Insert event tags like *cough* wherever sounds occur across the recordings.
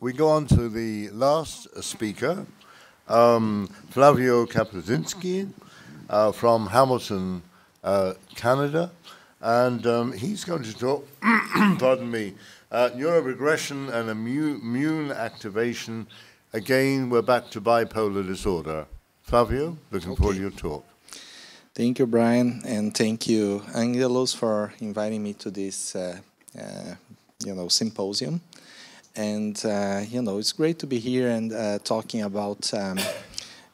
We go on to the last speaker, um, Flavio Kapczinski uh, from Hamilton, uh, Canada. And um, he's going to talk, *clears throat* pardon me, uh, neuroprogression and immune, immune activation. Again, we're back to bipolar disorder. Flavio, looking okay. forward to your talk. Thank you, Brian, and thank you, Angelos, for inviting me to this, uh, uh, you know, symposium. And uh, you know, it's great to be here and uh, talking about um,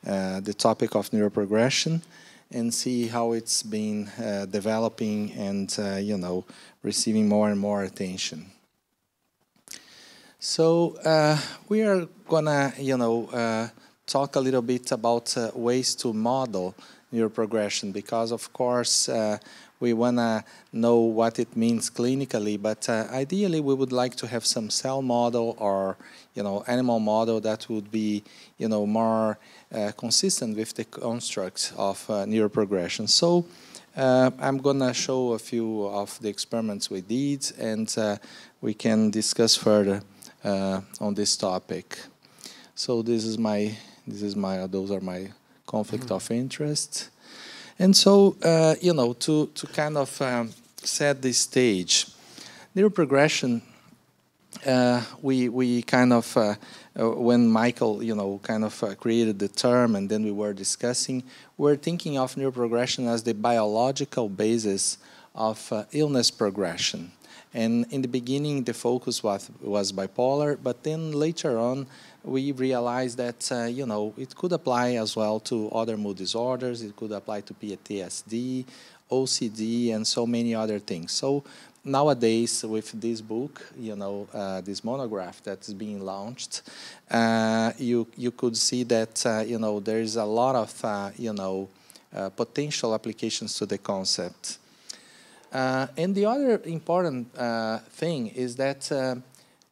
uh, the topic of neuroprogression and see how it's been uh, developing and you know, receiving more and more attention. So we are gonna, you know, talk a little bit about ways to model neuroprogression because, of course, uh, we want to know what it means clinically, but uh, ideally we would like to have some cell model or you know animal model that would be you know more uh, consistent with the constructs of uh, neuroprogression. So uh, I'm gonna show a few of the experiments we did, and uh, we can discuss further uh, on this topic. So this is my this is my those are my conflict mm -hmm. of interest. And so, uh, you know, to, to kind of um, set the stage, neuroprogression, uh, we, we kind of, uh, uh when Michael, you know, kind of uh, created the term and then we were discussing, we are thinking of neuroprogression as the biological basis of uh, illness progression. And in the beginning, the focus was, was bipolar, but then later on, we realized that uh, you know it could apply as well to other mood disorders. It could apply to PTSD, OCD, and so many other things. So nowadays, with this book, you know, uh, this monograph that is being launched, uh, you you could see that uh, you know there is a lot of uh, you know uh, potential applications to the concept. and the other important thing is that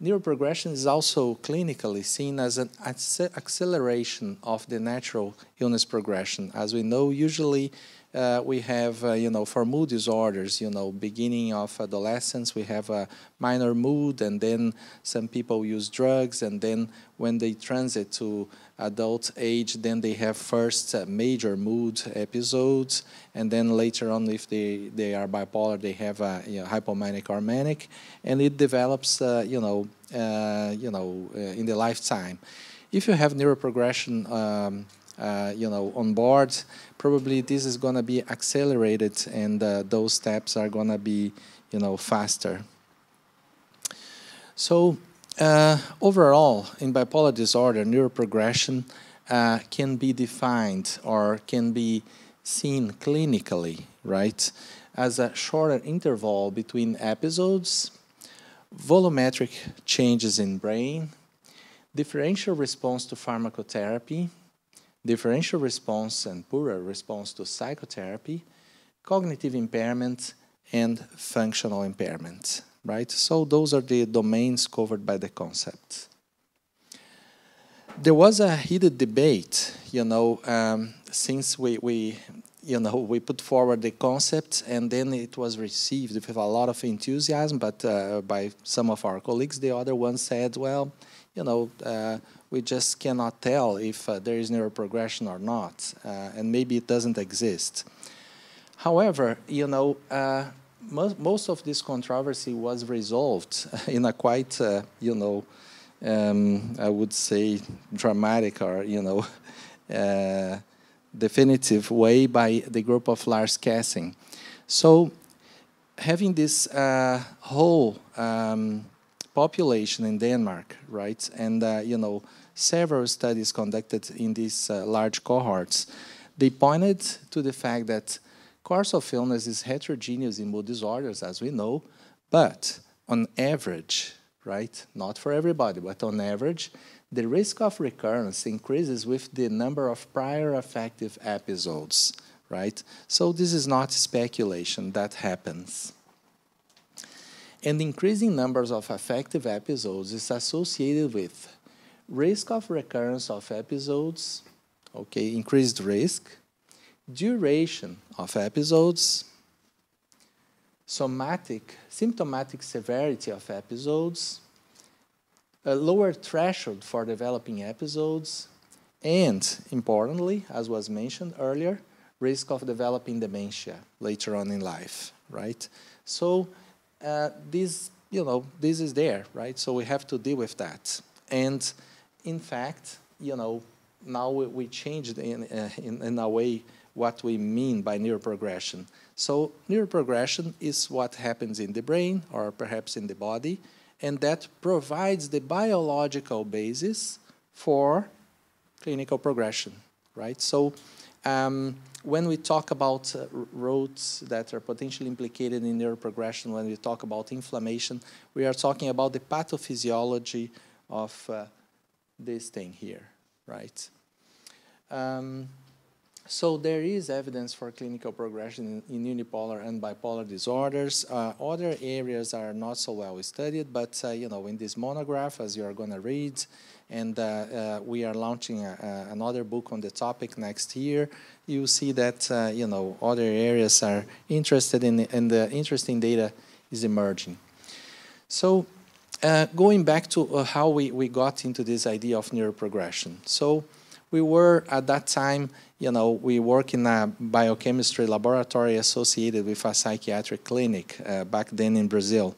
Neuroprogression is also clinically seen as an acceleration of the natural illness progression. As we know, usually uh, we have, uh, you know, for mood disorders, you know, beginning of adolescence, we have a minor mood, and then some people use drugs, and then when they transit to adult age, then they have first uh, major mood episodes, and then later on, if they, they are bipolar, they have a you know, hypomanic or manic, and it develops, uh, you know, uh, you know, uh, in the lifetime. If you have neuroprogression, um, uh, you know, on board, probably this is going to be accelerated and uh, those steps are going to be, you know, faster. So uh, overall, in bipolar disorder, neuroprogression uh, can be defined or can be seen clinically, right, as a shorter interval between episodes, volumetric changes in brain, differential response to pharmacotherapy, differential response and poorer response to psychotherapy, cognitive impairment, and functional impairment, right? So those are the domains covered by the concept. There was a heated debate, you know, um, since we, we, you know, we put forward the concept and then it was received with a lot of enthusiasm, but uh, by some of our colleagues, the other one said, well, you know, uh, we just cannot tell if uh, there is neuroprogression or not, uh, and maybe it doesn't exist. However, you know, uh, most, most of this controversy was resolved *laughs* in a quite, uh, you know, um, I would say dramatic or, you know, *laughs* definitive way by the group of Lars Kessing. So having this uh, whole um, population in Denmark, right, and, you know, several studies conducted in these uh, large cohorts, they pointed to the fact that course of illness is heterogeneous in mood disorders, as we know, but on average, right, not for everybody, but on average, the risk of recurrence increases with the number of prior affective episodes, right? So this is not speculation, that happens. And increasing numbers of affective episodes is associated with risk of recurrence of episodes, okay, increased risk, duration of episodes, somatic, symptomatic severity of episodes, a lower threshold for developing episodes, and importantly, as was mentioned earlier, risk of developing dementia later on in life, right? So uh, this, you know, this is there, right? So we have to deal with that. And in fact, you know, now we, we changed in, uh, in, in a way what we mean by neuroprogression. So neuroprogression is what happens in the brain or perhaps in the body, and that provides the biological basis for clinical progression, right? So um, when we talk about uh, roads that are potentially implicated in neuroprogression, when we talk about inflammation, we are talking about the pathophysiology of uh, this thing here, right? Um, so there is evidence for clinical progression in, unipolar and bipolar disorders. Uh, other areas are not so well studied, but uh, you know, in this monograph, as you are going to read, and uh, uh, we are launching a, a, another book on the topic next year. You see that uh, you know other areas are interested in, and the interesting data is emerging. So uh, going back to uh, how we, we got into this idea of neuroprogression. So we were at that time, you know, we work in a biochemistry laboratory associated with a psychiatric clinic uh, back then in Brazil.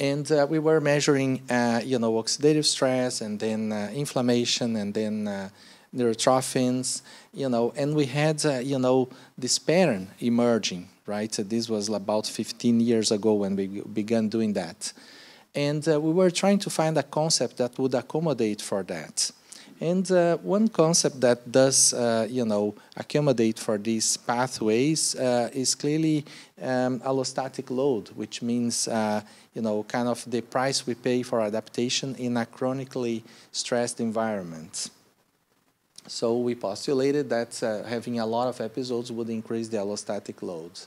And uh, we were measuring, uh, you know, oxidative stress and then uh, inflammation and then uh, neurotrophins, you know, and we had, uh, you know, this pattern emerging, right? this was about 15 years ago when we began doing that. And we were trying to find a concept that would accommodate for that. And uh, one concept that does, uh, you know, accommodate for these pathways uh, is clearly um, allostatic load, which means, uh, you know, kind of the price we pay for adaptation in a chronically stressed environment. So we postulated that uh, having a lot of episodes would increase the allostatic loads.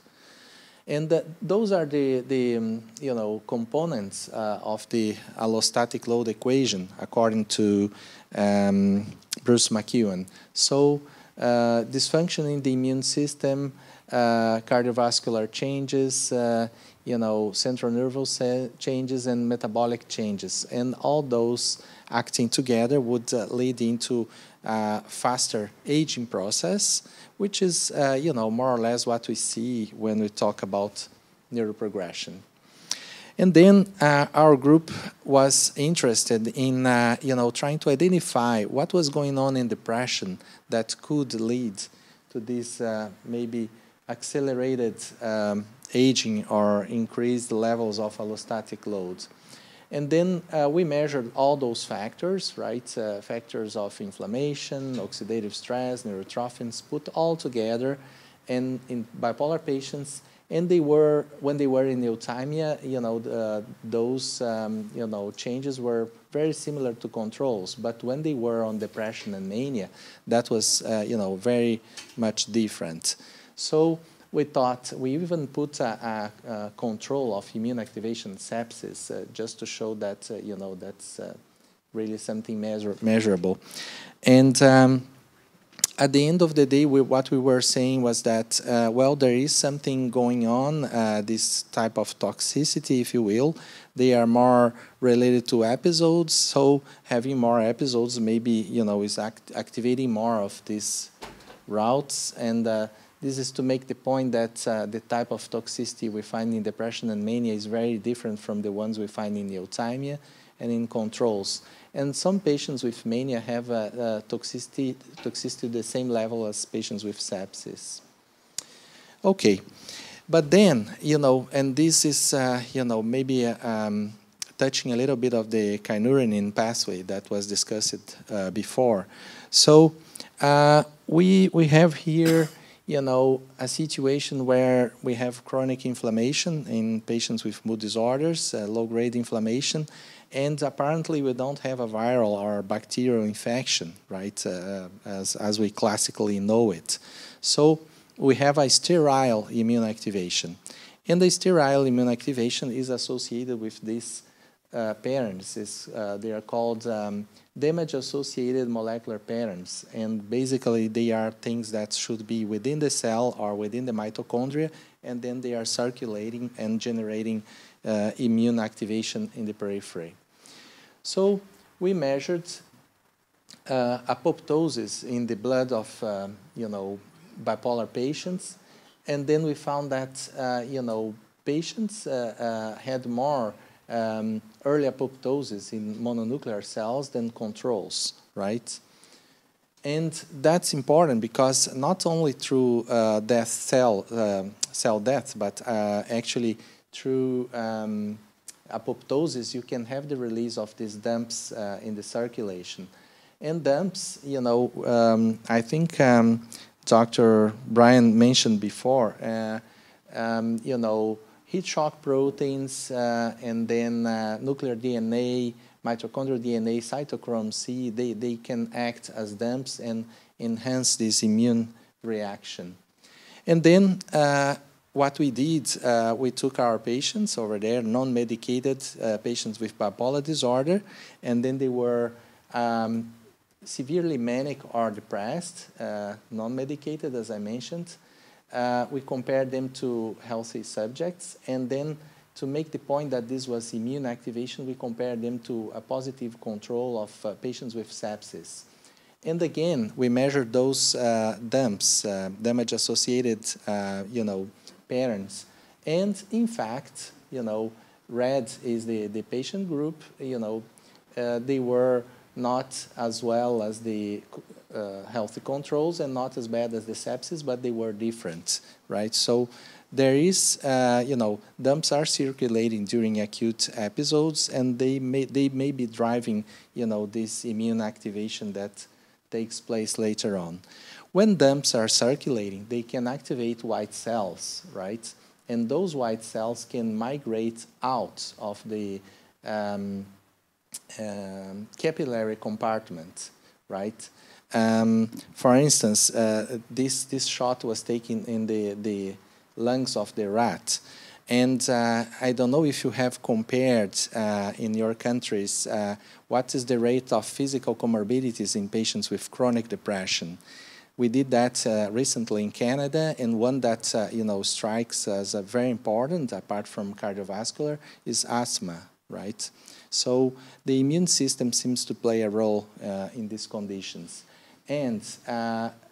And those are the, the um, you know, components uh, of the allostatic load equation according to um, Bruce McEwen. So uh, dysfunction in the immune system, uh, cardiovascular changes, uh, you know, central nervous changes and metabolic changes. And all those acting together would uh, lead into a faster aging process, which is, uh, you know, more or less what we see when we talk about neuroprogression. And then uh, our group was interested in, uh, you know, trying to identify what was going on in depression that could lead to this uh, maybe accelerated um, aging or increased levels of allostatic loads. And then uh, we measured all those factors, right? Uh, factors of inflammation, oxidative stress, neurotrophins, put all together. And in bipolar patients, and they were when they were in euthymia you know uh, those um, you know changes were very similar to controls. But when they were on depression and mania that was uh, you know very much different. So we thought we even put a, a, a control of immune activation sepsis uh, just to show that uh, you know that's uh, really something measure measurable. And um, at the end of the day, we, what we were saying was that, uh, well, there is something going on, uh, this type of toxicity, if you will. They are more related to episodes, so having more episodes maybe, you know, is act activating more of these routes. And uh, this is to make the point that uh, the type of toxicity we find in depression and mania is very different from the ones we find in euthymia and in controls. And some patients with mania have a, a toxicity, toxicity the same level as patients with sepsis. Okay, but then, you know, and this is, uh, you know, maybe um, touching a little bit of the kynurenine pathway that was discussed uh, before. So uh, we, we have here, you know, a situation where we have chronic inflammation in patients with mood disorders, uh, low-grade inflammation, and apparently we don't have a viral or bacterial infection, right, uh, as, as we classically know it. So we have a sterile immune activation. And the sterile immune activation is associated with these uh, patterns. uh, they are called um, damage-associated molecular patterns. And basically, they are things that should be within the cell or within the mitochondria, and then they are circulating and generating uh, immune activation in the periphery. So we measured uh, apoptosis in the blood of, um, you know, bipolar patients, and then we found that, uh, you know, patients uh, uh had more um, early apoptosis in mononuclear cells than controls, right? And that's important because not only through uh, death cell, uh, cell death, but uh, actually through um, apoptosis, you can have the release of these DAMPs uh, in the circulation. And DAMPs, you know, um, I think um, Dr. Brian mentioned before, uh, um, you know, heat shock proteins uh, and then nuclear DNA, mitochondrial DNA, cytochrome C, they, they can act as damps and enhance this immune reaction. And then uh, what we did, uh, we took our patients over there, non-medicated uh, patients with bipolar disorder, and then they were um, severely manic or depressed, uh, non-medicated, as I mentioned. Uh, we compared them to healthy subjects, and then to make the point that this was immune activation, we compared them to a positive control of uh, patients with sepsis. And again, we measured those uh, DAMPs, damage-associated, you know, patterns. And in fact, you know, red is the, the patient group, you know, uh, they were not as well as the uh, healthy controls and not as bad as the sepsis, but they were different, right? So there is, uh, you know, DAMPs are circulating during acute episodes, and they may they may be driving, you know, this immune activation that takes place later on. When DAMPs are circulating, they can activate white cells, right? And those white cells can migrate out of the um, um, capillary compartment, right? Um, for instance, uh, this this shot was taken in the the lungs of the rat. And uh, I don't know if you have compared uh, in your countries uh, what is the rate of physical comorbidities in patients with chronic depression. We did that uh, recently in Canada, and one that uh, you know strikes as very important, apart from cardiovascular, is asthma. Right. So the immune system seems to play a role uh, in these conditions, and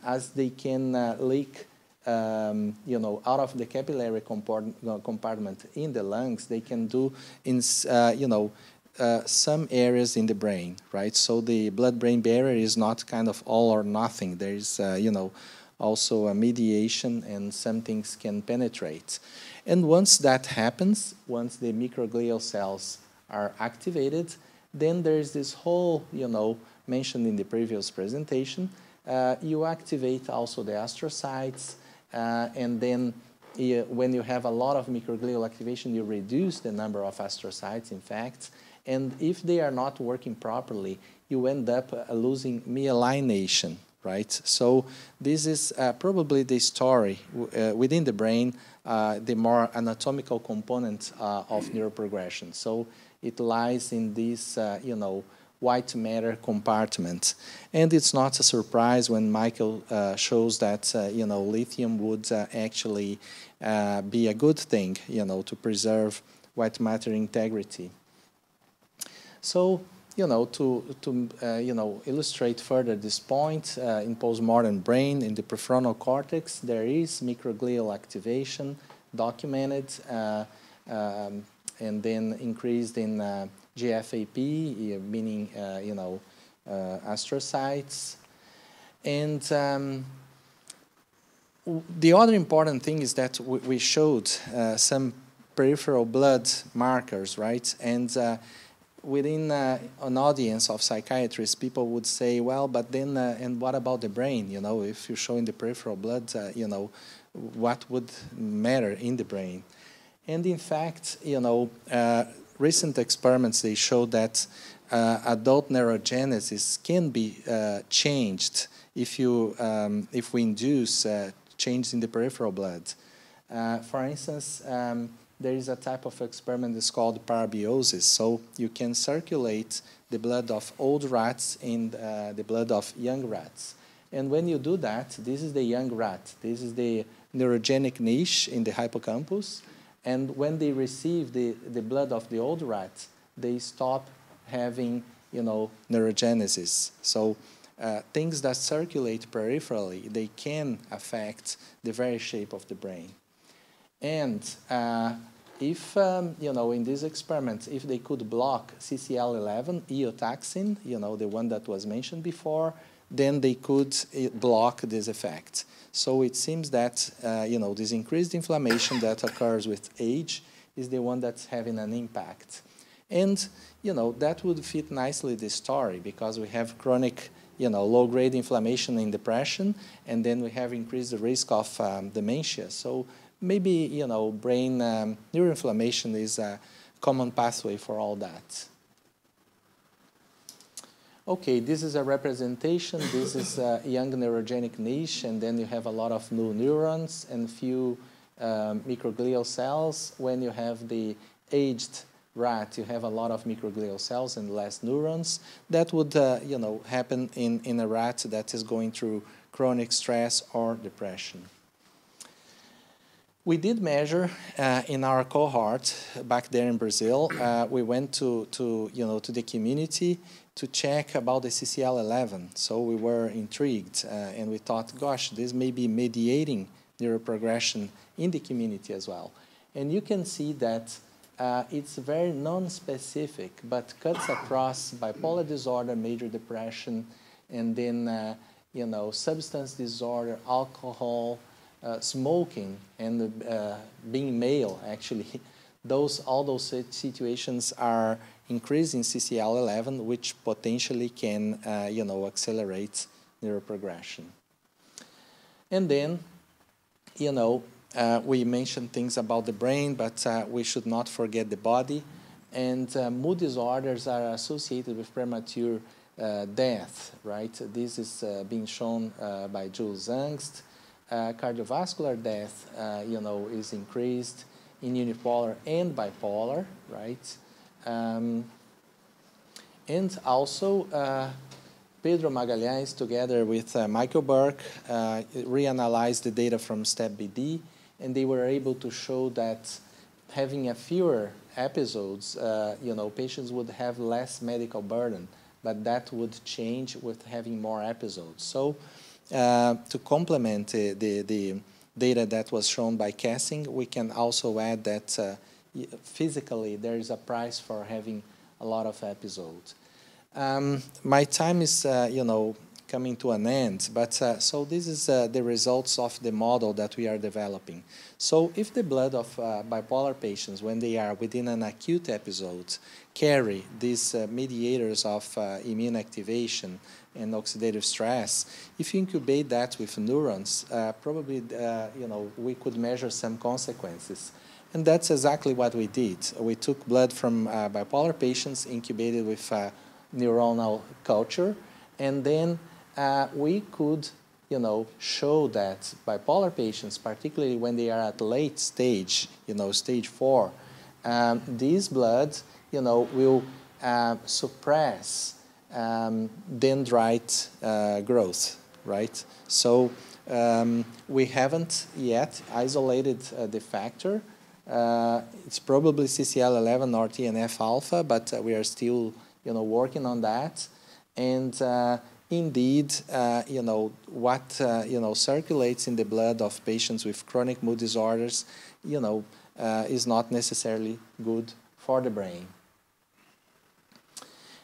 as they can leak um, you know, out of the capillary compartment in the lungs, they can do in, uh, you know, uh, some areas in the brain, right? So the blood-brain barrier is not kind of all or nothing. There is, uh, you know, also a mediation and some things can penetrate. And once that happens, once the microglial cells are activated, then there's this whole, you know, mentioned in the previous presentation, uh, you activate also the astrocytes, uh, and then you, when you have a lot of microglial activation, you reduce the number of astrocytes, in fact. And if they are not working properly, you end up uh, losing myelination, right? So this is uh, probably the story uh, within the brain, uh, the more anatomical component uh, of neuroprogression. So it lies in this, you know, white matter compartment. And it's not a surprise when Michael uh, shows that uh, you know lithium would uh, actually uh, be a good thing, you know, to preserve white matter integrity. So you know, to, to uh, you know, illustrate further this point, uh, in postmortem brain, in the prefrontal cortex, there is microglial activation documented um, and then increased in GFAP, meaning, uh, you know, uh, astrocytes. And um, the other important thing is that we showed uh, some peripheral blood markers, right? And uh, within uh, an audience of psychiatrists, people would say, well, but then, uh, and what about the brain? You know, if you're showing the peripheral blood, you know, what would matter in the brain? And in fact, you know, recent experiments, they show that uh, adult neurogenesis can be uh, changed if, you, um, if we induce uh, changes in the peripheral blood. Uh, for instance, um, there is a type of experiment that's called parabiosis. So you can circulate the blood of old rats in uh, the blood of young rats. And when you do that, this is the young rat. This is the neurogenic niche in the hippocampus. And when they receive the, the blood of the old rat, they stop having, you know, neurogenesis. So uh, things that circulate peripherally, they can affect the very shape of the brain. And uh, if, um, you know, in these experiments, if they could block CCL11, eotaxin, you know, the one that was mentioned before, then they could uh, block this effect. So it seems that, uh, you know, this increased inflammation that occurs with age is the one that's having an impact. And, you know, that would fit nicely the story because we have chronic, you know, low-grade inflammation in depression, and then we have increased the risk of um, dementia. So maybe, you know, brain um, neuroinflammation is a common pathway for all that. Okay, this is a representation. This is a young neurogenic niche, and then you have a lot of new neurons and few um, microglial cells. When you have the aged rat, you have a lot of microglial cells and less neurons. That would, uh, you know, happen in, in a rat that is going through chronic stress or depression. We did measure uh, in our cohort back there in Brazil. Uh, we went to, to, you know, to the community to check about the CCL11. So we were intrigued uh, and we thought, gosh, this may be mediating neuroprogression in the community as well. And you can see that uh, it's very non-specific, but cuts across bipolar disorder, major depression, and then, uh, you know, substance disorder, alcohol, smoking and uh, being male, actually, *laughs* those all those situations are increasing CCL11, which potentially can, uh, you know, accelerate neuroprogression. And then, you know, uh, we mentioned things about the brain, but uh, we should not forget the body. And uh, mood disorders are associated with premature death, right? This is being shown by Jules Angst uh, cardiovascular death, uh, you know, is increased in unipolar and bipolar, right? Um, and also, uh, Pedro Magalhães, together with uh, Michael Berk, uh, reanalyzed the data from STEP-BD, and they were able to show that having a fewer episodes, uh, you know, patients would have less medical burden, but that would change with having more episodes. So uh, to complement the, the, the, data that was shown by Kessing, we can also add that uh, physically there is a price for having a lot of episodes. Um, my time is, uh, you know, coming to an end, but uh, so this is uh, the results of the model that we are developing. So if the blood of uh, bipolar patients, when they are within an acute episode, carry these mediators of immune activation, and oxidative stress, if you incubate that with neurons, uh, probably uh, you know we could measure some consequences. And that's exactly what we did. We took blood from uh, bipolar patients incubated with uh, neuronal culture, and then uh, we could you know, show that bipolar patients, particularly when they are at late stage, you know, stage four, um, these blood, you know, will uh, suppress um, dendrite uh, growth, right? So um, we haven't yet isolated uh, the factor. Uh, it's probably CCL11 or TNF alpha, but uh, we are still, you know, working on that. And uh, indeed, uh, you know, what you know circulates in the blood of patients with chronic mood disorders, you know, is not necessarily good for the brain.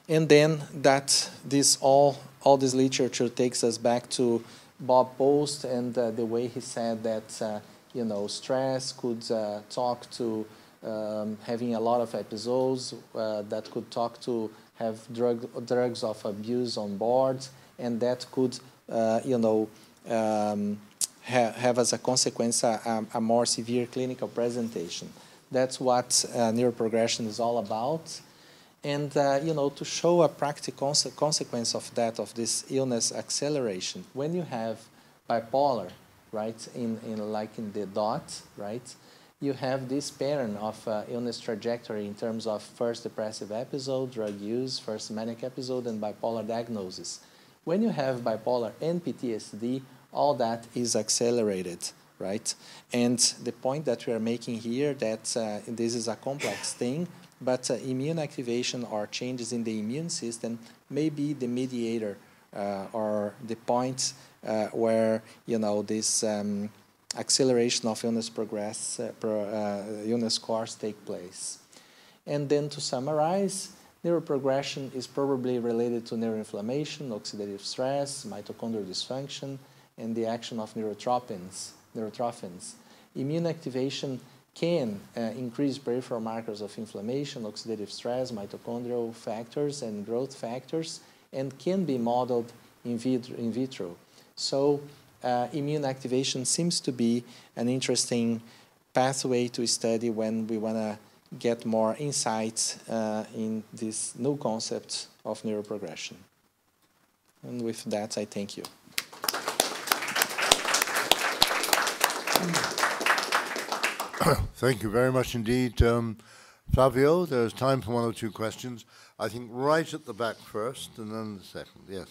And then that this all all this literature takes us back to Bob Post and uh, the way he said that uh, you know stress could uh, talk to um, having a lot of episodes uh, that could talk to have drug drugs of abuse on board and that could uh, you know um, ha have as a consequence a, a, more severe clinical presentation. That's what uh, neuroprogression is all about and uh, you know to show a practical consequence of that of this illness acceleration when you have bipolar right in, in like in the dot right you have this pattern of uh, illness trajectory in terms of first depressive episode drug use first manic episode and bipolar diagnosis when you have bipolar and ptsd all that is accelerated right and the point that we are making here that uh, this is a complex thing but uh, immune activation or changes in the immune system may be the mediator uh, or the point uh, where you know this um, acceleration of illness progress, uh, pro, uh, illness course take place. And then to summarize, neuroprogression is probably related to neuroinflammation, oxidative stress, mitochondrial dysfunction, and the action of neurotrophins. neurotrophins. Immune activation can uh, increase peripheral markers of inflammation, oxidative stress, mitochondrial factors, and growth factors, and can be modeled in vitro. In vitro. So uh, immune activation seems to be an interesting pathway to study when we want to get more insights uh, in this new concept of neuroprogression. And with that, I thank you. *coughs* Thank you very much indeed. Um, Flavio, there's time for one or two questions. I think right at the back first and then the second. Yes.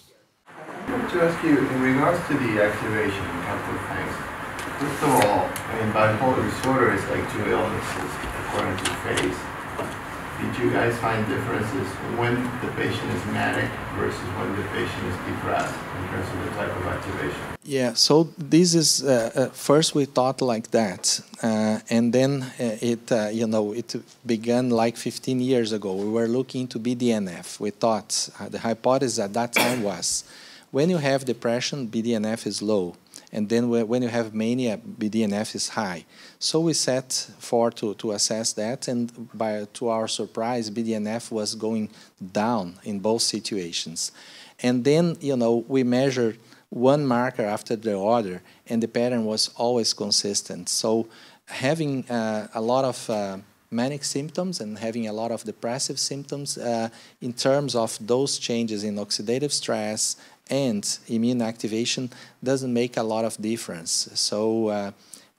I want to ask you, in regards to the activation, a couple of things. First of all, I mean, bipolar disorder is like two illnesses according to phase. Did you guys find differences when the patient is manic versus when the patient is depressed in terms of the type of activation? Yeah, so this is uh, uh, first we thought like that, uh, and then uh, it uh, you know it began like 15 years ago. We were looking into BDNF. We thought uh, the hypothesis at that time was when you have depression, BDNF is low and then when you have mania, BDNF is high. So we set for to, to assess that, and by to our surprise, BDNF was going down in both situations. And then, you know, we measured one marker after the other, and the pattern was always consistent. So having uh, a lot of uh, manic symptoms and having a lot of depressive symptoms uh, in terms of those changes in oxidative stress and immune activation doesn't make a lot of difference. So uh,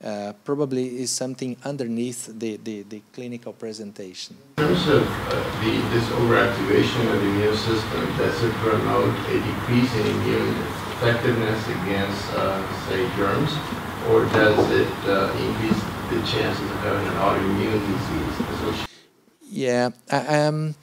uh, probably is something underneath the, the, the, clinical presentation. In terms of uh, the, this overactivation of the immune system, does it promote a decrease in immune effectiveness against, uh, say, germs, or does it uh, increase the chances of having an autoimmune disease? Yeah, um,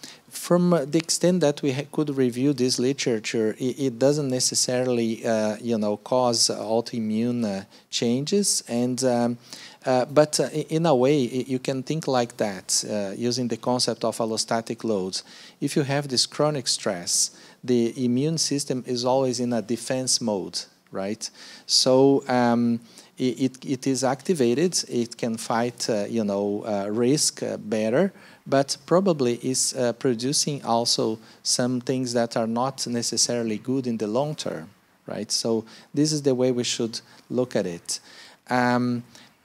from the extent that we could review this literature, it, it doesn't necessarily, uh, you know, cause autoimmune uh, changes, and um, uh, but uh, in a way, you can think like that uh, using the concept of allostatic loads. If you have this chronic stress, the immune system is always in a defense mode, right? So. Um, it, it is activated, it can fight, uh, you know, risk better, but probably is uh, producing also some things that are not necessarily good in the long term, right? So this is the way we should look at it. Um,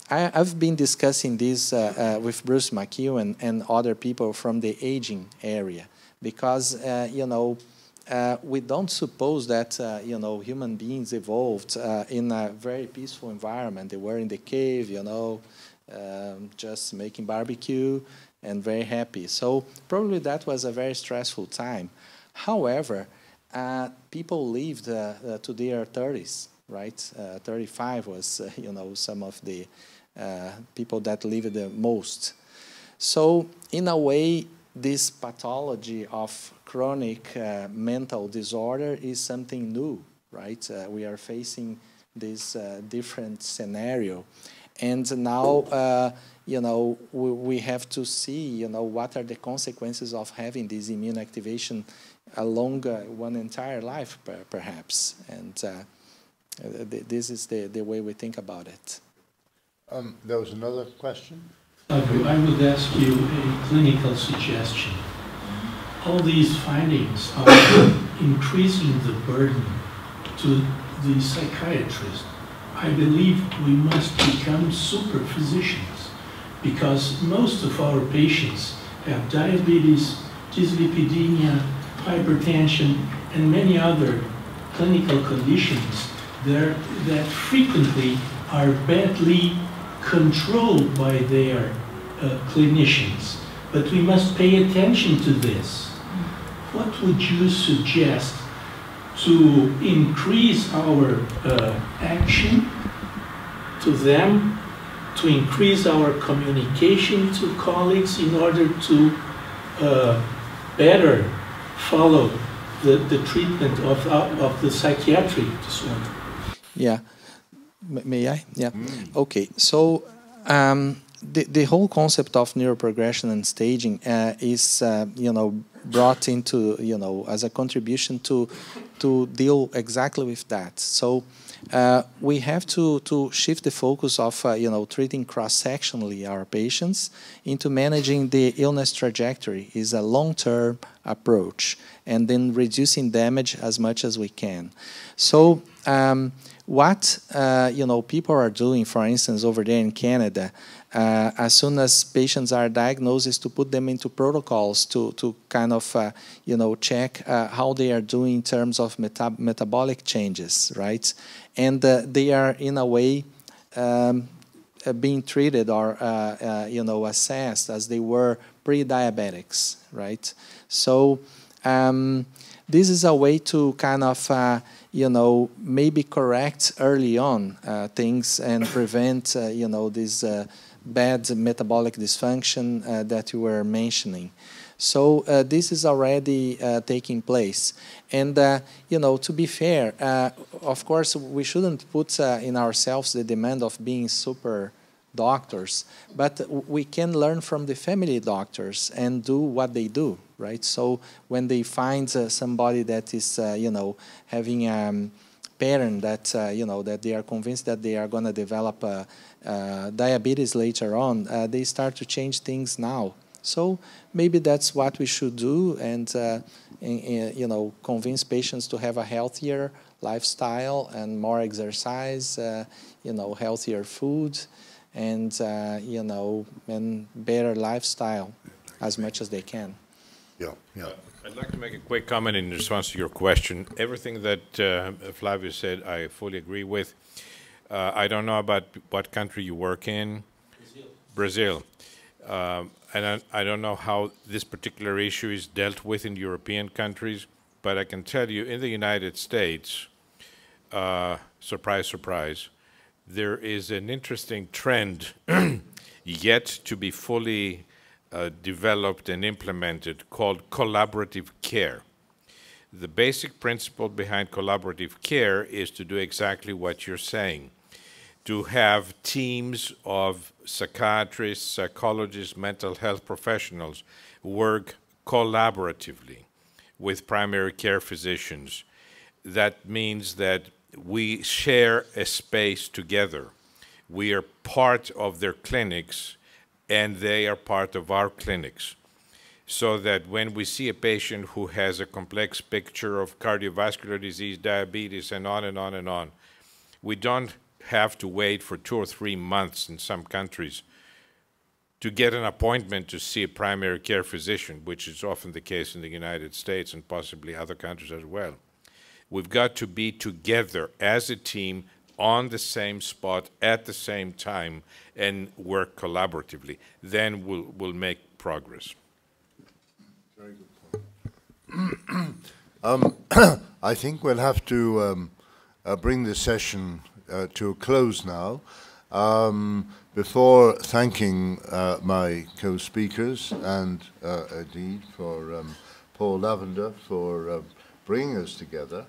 I, have been discussing this uh, uh, with Bruce McEwen and other people from the aging area because, uh, you know, uh, we don't suppose that uh, you know human beings evolved uh, in a very peaceful environment. They were in the cave, you know, um, just making barbecue, and very happy. So probably that was a very stressful time. However, uh, people lived uh, uh, to their 30s, right? Uh, 35 was, uh, *laughs* you know, some of the uh, people that lived the most. So in a way, this pathology of chronic mental disorder is something new, right? we are facing this different scenario. And now you know, we, we have to see, you know, what are the consequences of having this immune activation along uh, one entire life, per perhaps. And uh, th this is the, the way we think about it. Um, there was another question? I would ask you a clinical suggestion. All these findings are *coughs* increasing the burden to the psychiatrist. I believe we must become super physicians because most of our patients have diabetes, dyslipidemia, hypertension, and many other clinical conditions there that frequently are badly controlled by their uh, clinicians. But we must pay attention to this. What would you suggest to increase our uh, action to them to increase our communication to colleagues in order to uh, better follow the, the treatment of, uh, of the psychiatric disorder. Yeah. May I? Yeah. Okay. So um, the the whole concept of neuroprogression and staging uh, is uh, you know brought into you know as a contribution to to deal exactly with that. So. Uh, we have to, to shift the focus of uh, you know treating cross-sectionally our patients into managing the illness trajectory is a long-term approach and then reducing damage as much as we can. So um, what uh, you know people are doing, for instance, over there in Canada, uh, as soon as patients are diagnosed, is to put them into protocols to to kind of uh, you know check uh, how they are doing in terms of meta- metabolic changes, right? And uh, they are in a way. Um, uh, being treated or uh, you know assessed as they were pre-diabetics, right? So um, this is a way to kind of you know maybe correct early on things and prevent you know this uh, bad metabolic dysfunction uh, that you were mentioning. So uh, this is already uh, taking place, and uh, you know to be fair, uh, of course we shouldn't put uh, in ourselves the demand of being super doctors, but we can learn from the family doctors and do what they do, right? So when they find somebody that is, you know, having um, parent that, uh, you know, that they are convinced that they are going to develop uh, uh, diabetes later on, uh, they start to change things now. So maybe that's what we should do, and uh, in, in, you know, convince patients to have a healthier lifestyle and more exercise, uh, you know, healthier food, and uh, you know, and better lifestyle as much as they can. Yeah, yeah. I'd like to make a quick comment in response to your question. Everything that uh, Flavio said, I fully agree with. Uh, I don't know about what country you work in. Brazil. Um, and I, I don't know how this particular issue is dealt with in European countries, but I can tell you in the United States, uh, surprise, surprise, there is an interesting trend *clears throat* yet to be fully uh, developed and implemented called collaborative care. The basic principle behind collaborative care is to do exactly what you're saying to have teams of psychiatrists, psychologists, mental health professionals work collaboratively with primary care physicians. That means that we share a space together. We are part of their clinics and they are part of our clinics. So that when we see a patient who has a complex picture of cardiovascular disease, diabetes, and on and on and on, we don't have to wait for two or three months in some countries to get an appointment to see a primary care physician, which is often the case in the United States and possibly other countries as well. We've got to be together as a team on the same spot at the same time and work collaboratively. Then we'll, we'll make progress. *clears throat* *coughs* I think we'll have to um, uh, bring the session uh, to a close now. Um, before thanking uh, my co-speakers and uh, indeed for um, Paul Lavender for uh, bringing us together,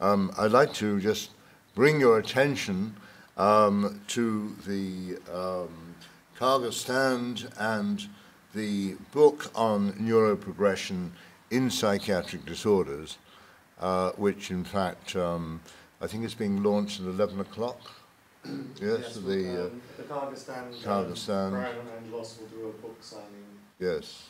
um, I'd like to just bring your attention um, to the um, Karger stand and the book on neuroprogression in psychiatric disorders, uh, which in fact um, I think it's being launched at 11 o'clock. *clears throat* Yes, the, uh, the Karger stand. Brian and Los will do a book signing. yes.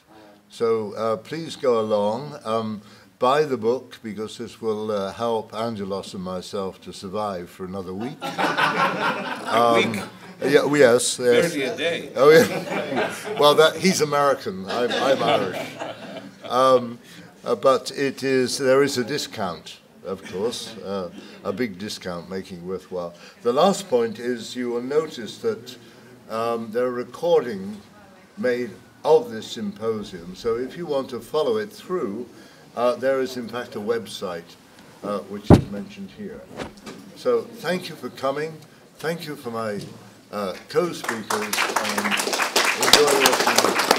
So uh, please go along, um, buy the book because this will uh, help Angelos and myself to survive for another week. *laughs* um, yeah, well, yes, yes. Barely a day. Oh yeah. *laughs* well, that he's American. I'm, I'm Irish. Um, uh, but it is there is a discount, of course, uh, a big discount, making worthwhile. The last point is you will notice that um, there are recordings made of this symposium. So if you want to follow it through, uh, there is in fact a website uh, which is mentioned here. So thank you for coming. Thank you for my uh, co-speakers and enjoy of the